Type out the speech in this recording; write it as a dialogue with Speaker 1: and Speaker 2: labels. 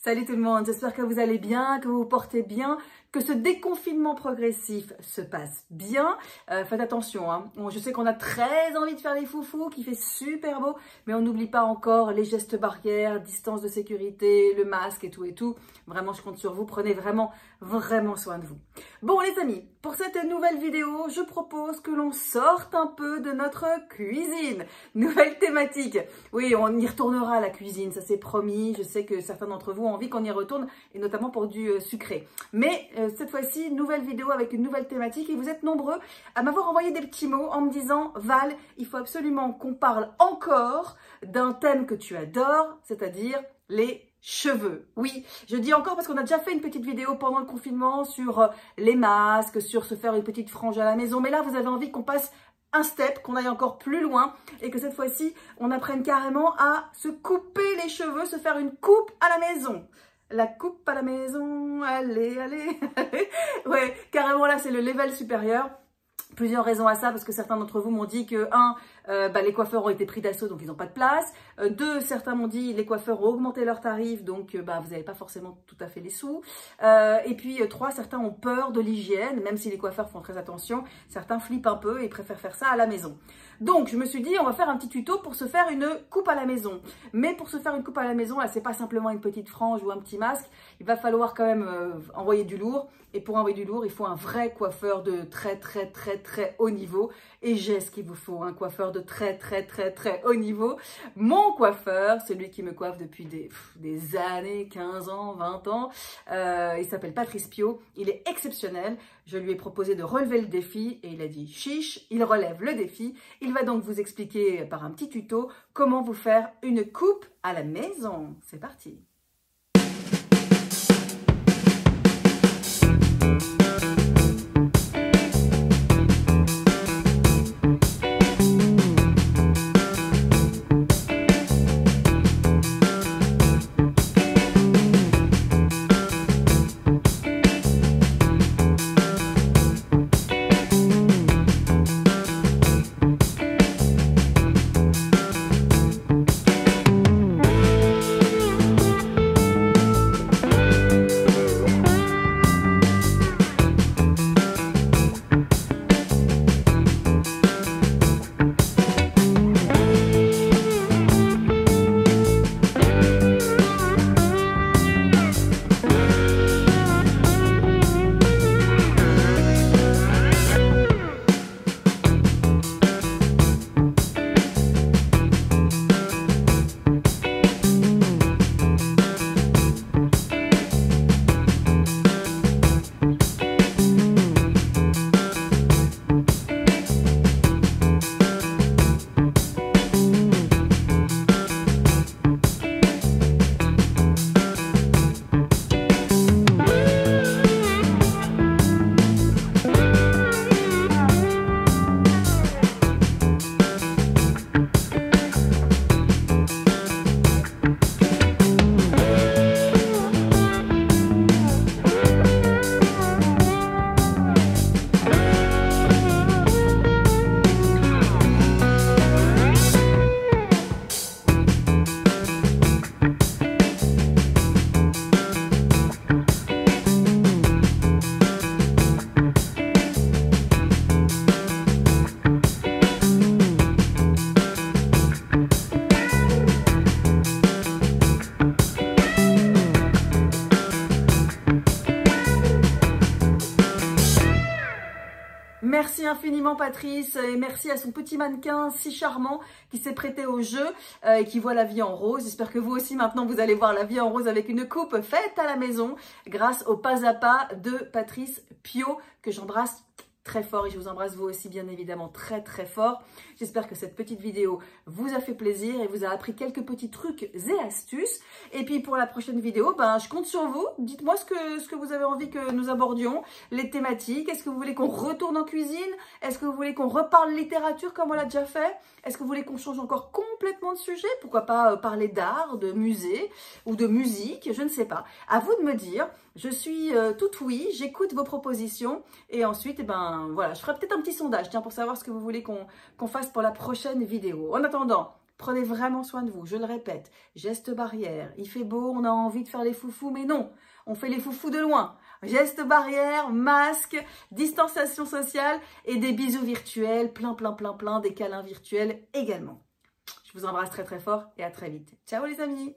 Speaker 1: Salut tout le monde, j'espère que vous allez bien, que vous vous portez bien, que ce déconfinement progressif se passe bien. Euh, faites attention, hein. je sais qu'on a très envie de faire les foufous, qu'il fait super beau, mais on n'oublie pas encore les gestes barrières, distance de sécurité, le masque et tout et tout. Vraiment, je compte sur vous, prenez vraiment, vraiment soin de vous. Bon les amis, pour cette nouvelle vidéo, je propose que l'on sorte un peu de notre cuisine. Nouvelle thématique. Oui, on y retournera à la cuisine, ça c'est promis. Je sais que certains d'entre vous envie qu'on y retourne, et notamment pour du euh, sucré. Mais euh, cette fois-ci, nouvelle vidéo avec une nouvelle thématique, et vous êtes nombreux à m'avoir envoyé des petits mots en me disant « Val, il faut absolument qu'on parle encore d'un thème que tu adores, c'est-à-dire les cheveux. Oui, je dis encore parce qu'on a déjà fait une petite vidéo pendant le confinement sur euh, les masques, sur se faire une petite frange à la maison. Mais là, vous avez envie qu'on passe un step, qu'on aille encore plus loin et que cette fois-ci, on apprenne carrément à se couper les cheveux, se faire une coupe à la maison. La coupe à la maison, allez, allez, allez. Ouais, carrément là, c'est le level supérieur. Plusieurs raisons à ça, parce que certains d'entre vous m'ont dit que, un, euh, bah, les coiffeurs ont été pris d'assaut, donc ils n'ont pas de place. Euh, deux, certains m'ont dit les coiffeurs ont augmenté leurs tarifs, donc euh, bah, vous n'avez pas forcément tout à fait les sous. et puis trois, certains ont peur de l'hygiène, même si les coiffeurs font très attention, certains flippent un peu et préfèrent faire ça à la maison. Donc je me suis dit, on va faire un petit tuto pour se faire une coupe à la maison. Mais pour se faire une coupe à la maison, là, c'est pas simplement une petite frange ou un petit masque, il va falloir quand même envoyer du lourd. Et pour envoyer du lourd, il faut un vrai coiffeur de très très très très haut niveau. Et j'ai ce qu'il vous faut, un coiffeur de très très très très haut niveau. Mon coiffeur, celui qui me coiffe depuis des, années, 15 ans, 20 ans, euh, il s'appelle Patrice Pio, il est exceptionnel. Je lui ai proposé de relever le défi et il a dit chiche, il relève le défi. Va donc vous expliquer par un petit tuto comment vous faire une coupe à la maison. C'est parti infiniment Patrice et merci à son petit mannequin si charmant qui s'est prêté au jeu euh, et qui voit la vie en rose. J'espère que vous aussi maintenant vous allez voir la vie en rose avec une coupe faite à la maison grâce au pas à pas de Patrice Pio que j'embrasse très fort et je vous embrasse vous aussi bien évidemment très très fort. J'espère que cette petite vidéo vous a fait plaisir et vous a appris quelques petits trucs et astuces. Et puis pour la prochaine vidéo, ben, je compte sur vous. Dites-moi ce que, ce que vous avez envie que nous abordions, les thématiques. Est-ce que vous voulez qu'on retourne en cuisine? Est-ce que vous voulez qu'on reparle littérature comme on l'a déjà fait? Est-ce que vous voulez qu'on change encore complètement de sujet? Pourquoi pas euh, parler d'art, de musée ou de musique? Je ne sais pas. À vous de me dire. Je suis euh, toute oui, j'écoute vos propositions et ensuite, eh ben, voilà, je ferai peut-être un petit sondage tiens, pour savoir ce que vous voulez qu'on fasse pour la prochaine vidéo. En attendant, Prenez vraiment soin de vous, je le répète. Geste barrière, il fait beau, on a envie de faire les foufous, mais non, on fait les foufous de loin. Geste barrière, masque, distanciation sociale et des bisous virtuels, plein, plein, plein, plein, des câlins virtuels également. Je vous embrasse très très fort et à très vite. Ciao les amis